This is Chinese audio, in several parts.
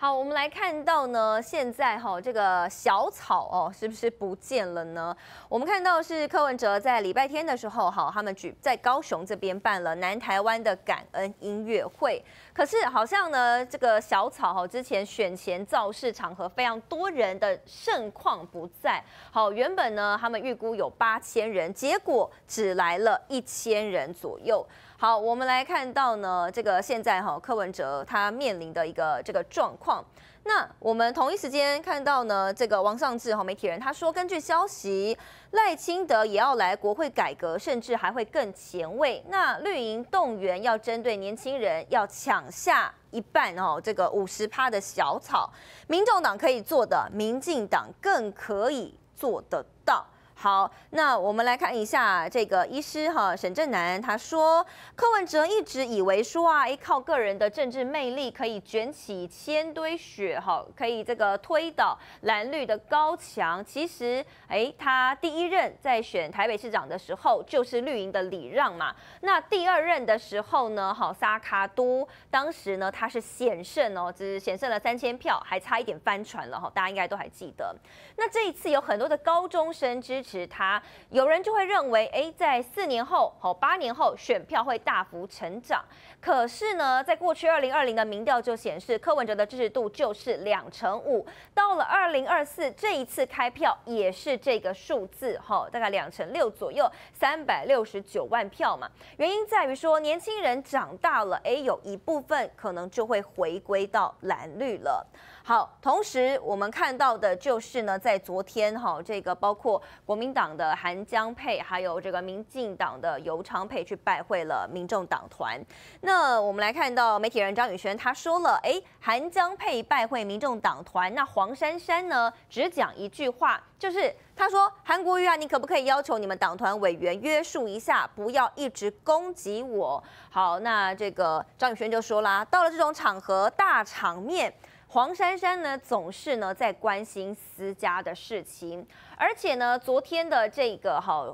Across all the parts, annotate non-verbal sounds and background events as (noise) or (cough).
好，我们来看到呢，现在哈这个小草哦，是不是不见了呢？我们看到是柯文哲在礼拜天的时候，哈，他们举在高雄这边办了南台湾的感恩音乐会，可是好像呢，这个小草哈之前选前造势场合非常多人的盛况不在。好，原本呢他们预估有八千人，结果只来了一千人左右。好，我们来看到呢，这个现在哈柯文哲他面临的一个这个状况。那我们同一时间看到呢，这个王尚志哈媒体人他说，根据消息，赖清德也要来国会改革，甚至还会更前卫。那绿营动员要针对年轻人，要抢下一半哦，这个五十趴的小草，民众党可以做的，民进党更可以做得到。好，那我们来看一下这个医师哈沈正南，他说柯文哲一直以为说啊，依靠个人的政治魅力可以卷起千堆雪哈，可以这个推倒蓝绿的高墙。其实哎，他第一任在选台北市长的时候就是绿营的礼让嘛。那第二任的时候呢，好萨卡都当时呢他是险胜哦，只险胜了三千票，还差一点翻船了哈，大家应该都还记得。那这一次有很多的高中生支。持他，有人就会认为，哎，在四年后、好八年后，选票会大幅成长。可是呢，在过去二零二零的民调就显示，柯文哲的支持度就是两成五。到了二零二四这一次开票也是这个数字，哈，大概两成六左右，三百六十九万票嘛。原因在于说，年轻人长大了，哎，有一部分可能就会回归到蓝绿了。好，同时我们看到的就是呢，在昨天哈，这个包括国民党的韩江佩，还有这个民进党的尤昌佩去拜会了民众党团。那我们来看到媒体人张宇轩他说了，哎，韩江佩拜会民众党团，那黄珊珊呢只讲一句话，就是他说韩国瑜啊，你可不可以要求你们党团委员约束一下，不要一直攻击我？好，那这个张宇轩就说啦，到了这种场合大场面。黄珊珊呢，总是呢在关心私家的事情，而且呢，昨天的这个哈，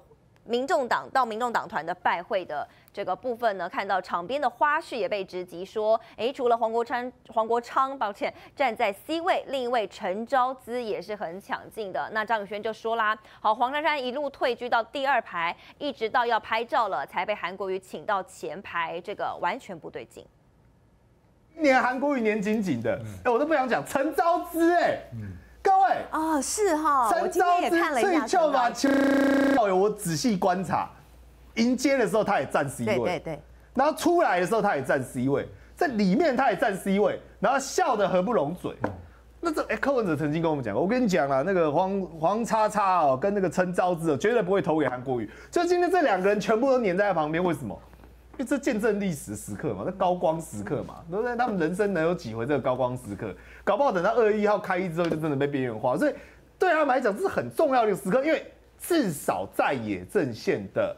民众党到民众党团的拜会的这个部分呢，看到场边的花絮也被直击说，哎，除了黄国昌，黄国昌，抱歉，站在 C 位，另一位陈昭姿也是很抢镜的。那张宇轩就说啦，好，黄珊珊一路退居到第二排，一直到要拍照了，才被韩国瑜请到前排，这个完全不对劲。年韩国瑜年紧紧的，哎，我都不想讲陈昭之，哎，各位。啊，是哈，陈昭之最翘吧？哦哟，我仔细观察，迎接的时候他也站 C 位，对对对，然后出来的时候他也站 C 位，在里面他也站 C 位，然后笑得合不拢嘴。那这哎，柯文哲曾经跟我们讲过，我跟你讲了，那个黄黄叉叉哦，跟那个陈昭之哦，绝对不会投给韩国瑜。就今天这两个人全部都黏在旁边，为什么？因为这见证历史时刻嘛，那高光时刻嘛，对不对？他们人生能有几回这个高光时刻？搞不好等到二月一号开一之后，就真的被边缘化。所以对他们来讲，这是很重要的一个时刻，因为至少在野阵线的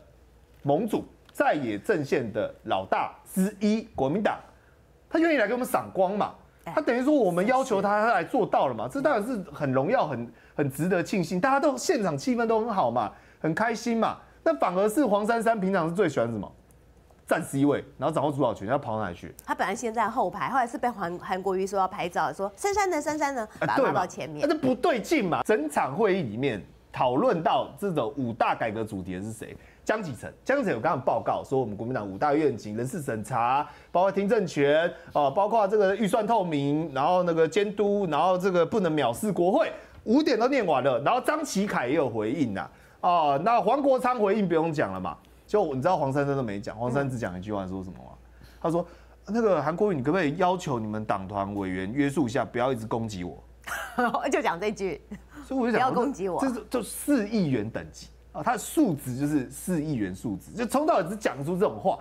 盟主，在野阵线的老大之一国民党，他愿意来给我们赏光嘛？他等于说我们要求他，他来做到了嘛？这当然是很荣耀、很很值得庆幸，大家都现场气氛都很好嘛，很开心嘛。那反而是黄珊珊平常是最喜欢什么？站 C 位，然后掌握主导权，要跑哪里去？他本来先在后排，后来是被韩韩国瑜说要拍照，说珊珊呢，珊珊呢，把他拉到前面。那不对劲嘛！整场会议里面讨论到这种五大改革主题的是谁？江启臣，江启臣有刚刚报告说，我们国民党五大愿景：人事审查，包括听证权，哦，包括这个预算透明，然后那个监督，然后这个不能藐视国会，五点都念完了。然后张启凯也有回应呐，哦，那黄国昌回应不用讲了嘛。就你知道黄珊珊都没讲，黄珊只讲一句话，说什么吗？他说：“那个韩国瑜，你可不可以要求你们党团委员约束一下，不要一直攻击我？” (laughs) 就讲这句，所以我就讲不要攻击我，这是就四亿元等级啊，他的数值就是四亿元数值，就从到底只讲出这种话。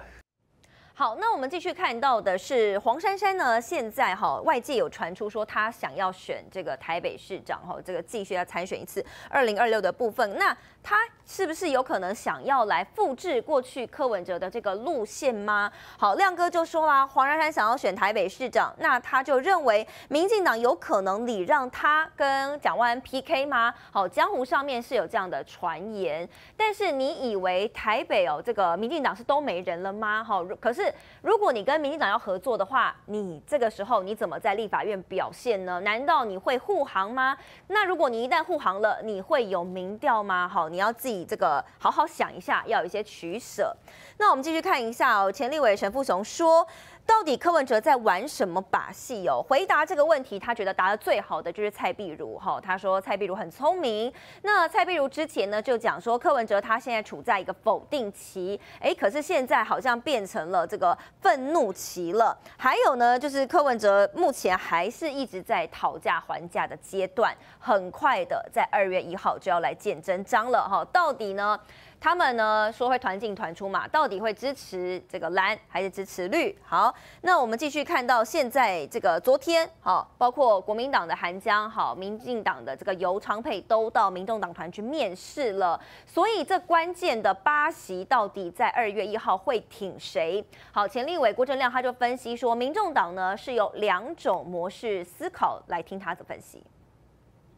好，那我们继续看到的是黄珊珊呢，现在哈外界有传出说她想要选这个台北市长哈，这个继续要参选一次二零二六的部分，那他是不是有可能想要来复制过去柯文哲的这个路线吗？好，亮哥就说啦，黄珊珊想要选台北市长，那他就认为民进党有可能礼让他跟蒋万安 PK 吗？好，江湖上面是有这样的传言，但是你以为台北哦这个民进党是都没人了吗？好，可。是如果你跟民进党要合作的话，你这个时候你怎么在立法院表现呢？难道你会护航吗？那如果你一旦护航了，你会有民调吗？好，你要自己这个好好想一下，要有一些取舍。那我们继续看一下哦，前立委陈富雄说。到底柯文哲在玩什么把戏哦？回答这个问题，他觉得答的最好的就是蔡碧如哈。他说蔡碧如很聪明。那蔡碧如之前呢就讲说柯文哲他现在处在一个否定期，哎，可是现在好像变成了这个愤怒期了。还有呢，就是柯文哲目前还是一直在讨价还价的阶段，很快的在二月一号就要来见真章了哈。到底呢？他们呢说会团进团出嘛，到底会支持这个蓝还是支持绿？好，那我们继续看到现在这个昨天，好，包括国民党的韩江，好，民进党的这个尤昌沛都到民众党团去面试了，所以这关键的八席到底在二月一号会挺谁？好，前立委郭正亮他就分析说，民众党呢是有两种模式思考，来听他的分析。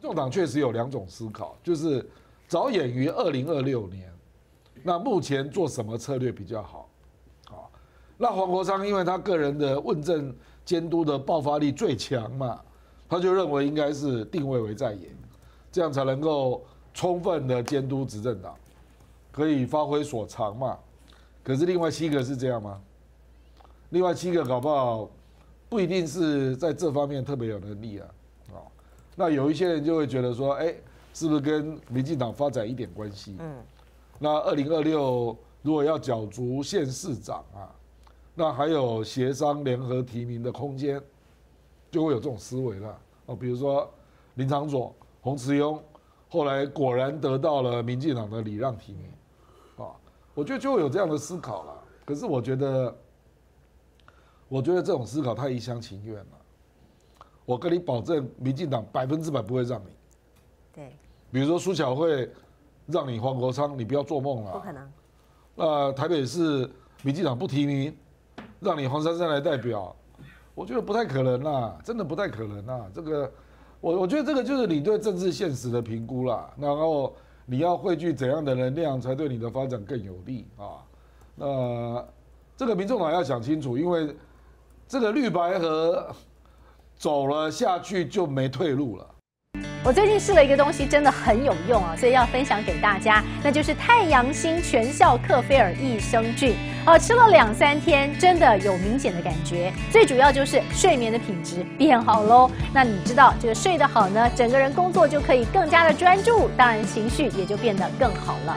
民众党确实有两种思考，就是早眼于二零二六年。那目前做什么策略比较好？好，那黄国昌因为他个人的问政监督的爆发力最强嘛，他就认为应该是定位为在野，这样才能够充分的监督执政党，可以发挥所长嘛。可是另外七个是这样吗？另外七个搞不好不一定是在这方面特别有能力啊。哦，那有一些人就会觉得说，哎，是不是跟民进党发展一点关系？嗯。那二零二六如果要角逐县市长啊，那还有协商联合提名的空间，就会有这种思维了哦。比如说林长佐、洪慈庸，后来果然得到了民进党的礼让提名，啊，我觉得就会有这样的思考了。可是我觉得，我觉得这种思考太一厢情愿了。我跟你保证，民进党百分之百不会让你。对。比如说苏巧慧。让你黄国昌，你不要做梦了。不可能。呃，台北市民进党不提名，让你黄珊珊来代表，我觉得不太可能啦，真的不太可能啦。这个，我我觉得这个就是你对政治现实的评估啦。然后你要汇聚怎样的能量，才对你的发展更有利啊？那这个民众党要想清楚，因为这个绿白河走了下去就没退路了。我最近试了一个东西，真的很有用啊，所以要分享给大家，那就是太阳星全效克菲尔益生菌。哦，吃了两三天，真的有明显的感觉。最主要就是睡眠的品质变好喽。那你知道，这个睡得好呢，整个人工作就可以更加的专注，当然情绪也就变得更好了。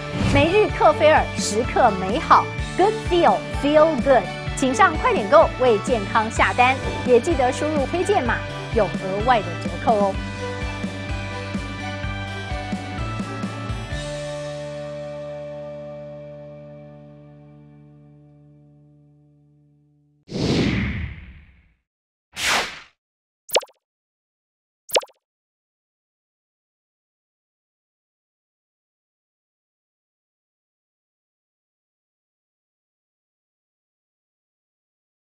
每日克菲尔，时刻美好，Good feel, feel good。请上快点购为健康下单，也记得输入推荐码，有额外的折扣哦。